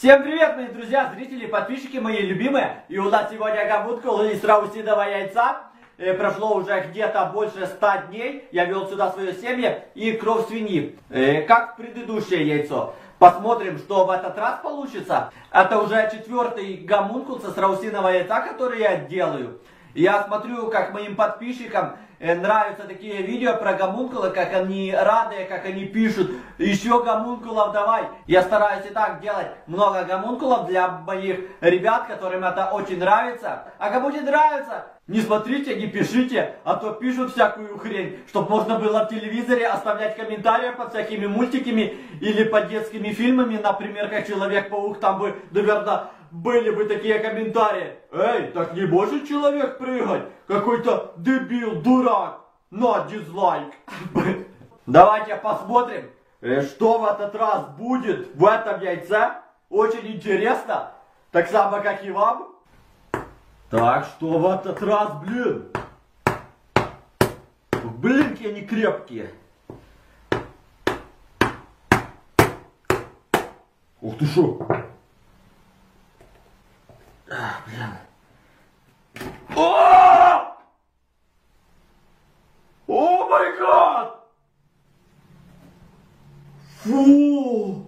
Всем привет, мои друзья, зрители, подписчики, мои любимые. И у нас сегодня гамуткул из страусиного яйца. Э, прошло уже где-то больше 100 дней. Я вел сюда свое семье и кровь свиньи. Э, как предыдущее яйцо. Посмотрим, что в этот раз получится. Это уже четвертый гомункул со страусиного яйца, который я делаю. Я смотрю, как моим подписчикам э, нравятся такие видео про гомункулы, как они рады, как они пишут, еще гомункулов давай. Я стараюсь и так делать много гомункулов для моих ребят, которым это очень нравится. А кому не нравится, не смотрите, не пишите, а то пишут всякую хрень, чтобы можно было в телевизоре оставлять комментарии под всякими мультиками или под детскими фильмами, например, как Человек-паук, там бы, наверное, были бы такие комментарии. Эй, так не может человек прыгать? Какой-то дебил, дурак. На дизлайк. Давайте посмотрим, э, что в этот раз будет в этом яйце. Очень интересно. Так само, как и вам. Так, что в этот раз, блин? Блин, какие они крепкие. Ух ты шо. О! О май гад! Фу!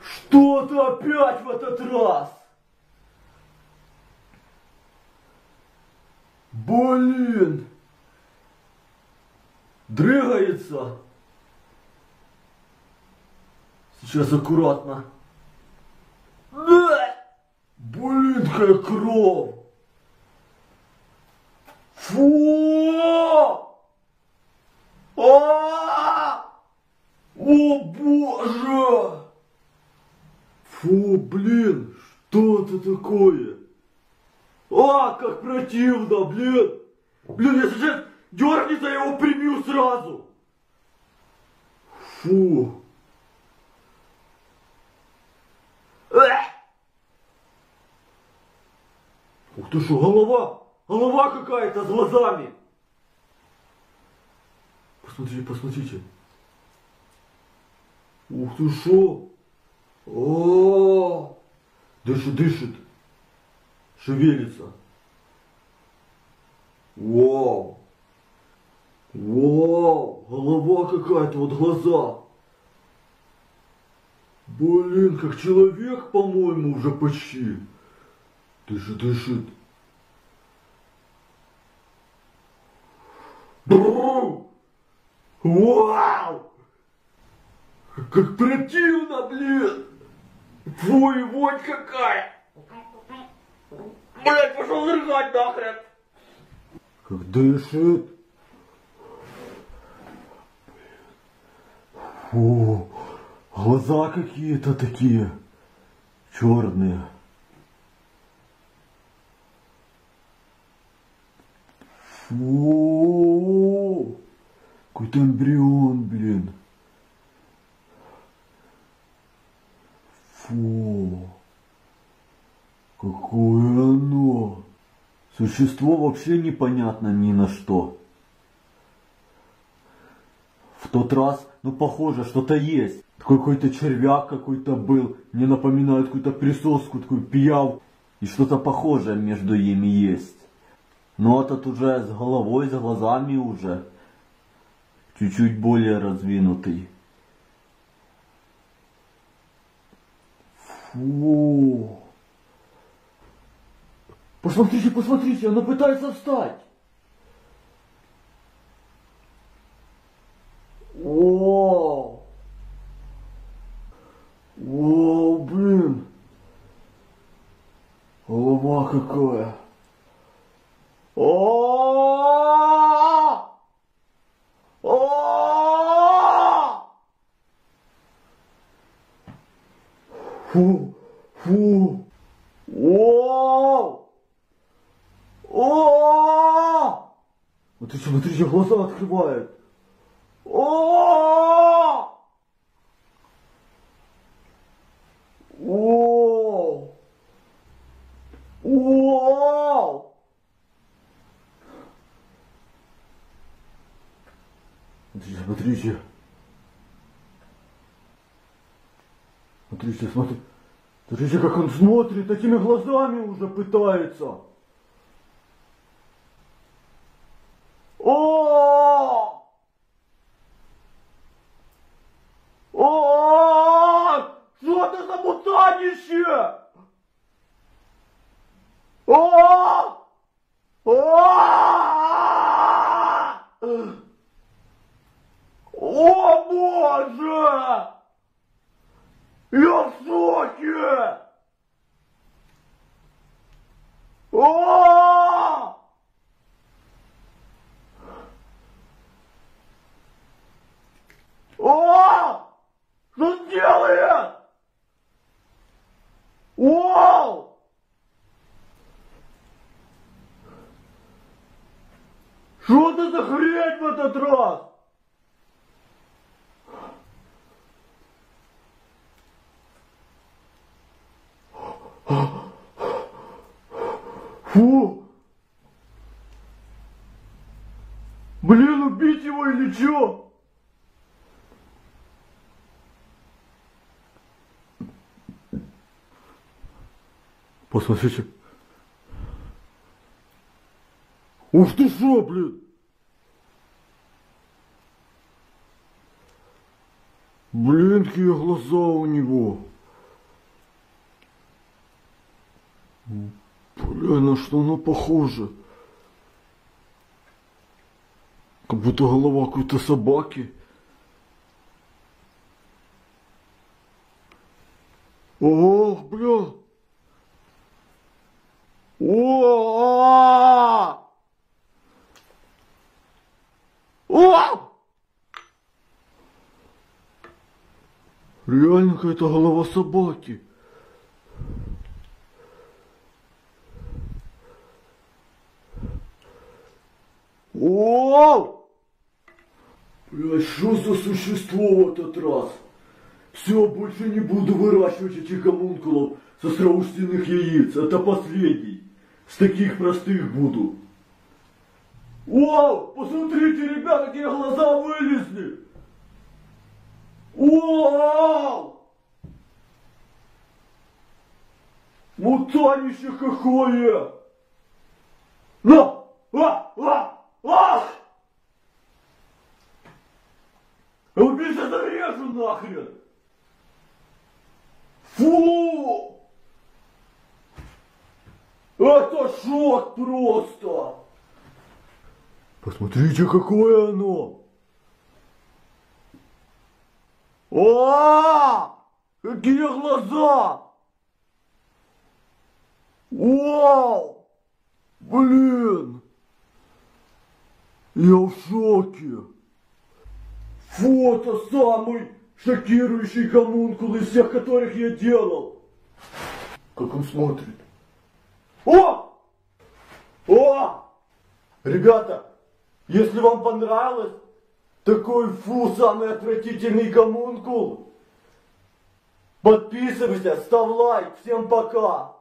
Что-то опять в этот раз! Блин! Дрыгается! Сейчас аккуратно. Блин, какая кровь! Фу! А! О боже! Фу, блин, что это такое? А, как противно, блин! Блин, я сейчас дернется, я его приму сразу! Фу! Ух ты что, голова! Голова какая-то с глазами! Посмотрите, посмотрите. Ух ты что! О, дышит, дышит, шевелится. Вау! Вау! Голова какая-то, вот глаза. Блин, как человек, по-моему, уже почти. Дышит, дышит. Бррр! Вау! Как противно, блин! Фу, и вонь какая! Блять, пошел зыргать нахрен! Как дышит! Фу, глаза какие-то такие черные. Фу, какой-то эмбрион, блин. Фу, какое оно. Существо вообще непонятно ни на что. В тот раз, ну похоже, что-то есть. Такой какой-то червяк какой-то был. Мне напоминает какую-то присоску, такой пиял. И что-то похожее между ими есть. Но этот уже с головой, с глазами уже. Чуть-чуть более раздвинутый. Фу. Посмотрите, посмотрите, она пытается встать. О, о, блин. Голова какая. О! О! Фу, фу. О! О! Смотрите, смотрите, глаза открывает. О! О! О! Смотрите, смотрите. Смотрите, смотрите. Как он смотрит, такими глазами уже пытается. О! О! Что это за мутанище? О! О! О боже! Я в шоке! О! О! Что он делает? Вау! Что это за хрень в этот раз? Фу! Блин, убить его или чё? Посмотрите. Ух ты шо, блин! Блин, какие глаза у него. Блин, на что оно похоже? Как будто голова какой-то собаки. Ох, бля. О! О! Реально какая-то голова собаки. О! Бля, что за существо в этот раз? Все, больше не буду выращивать этих гомункулов со страустиных яиц. Это последний. С таких простых буду. Вау! Посмотрите, ребята, какие глаза вылезли! Вау! Мутанище какое! На! А! А! А! Убийца зарежу нахрен! Фу! Это шок просто! Посмотрите, какое оно! О! Какие глаза! Вау! Блин! Я в шоке! Фото самый шокирующий гомункул из всех, которых я делал! Как он смотрит! О! О! Ребята, если вам понравилось такой фу, самый отвратительный гомункул, подписывайся, ставь лайк. Всем пока!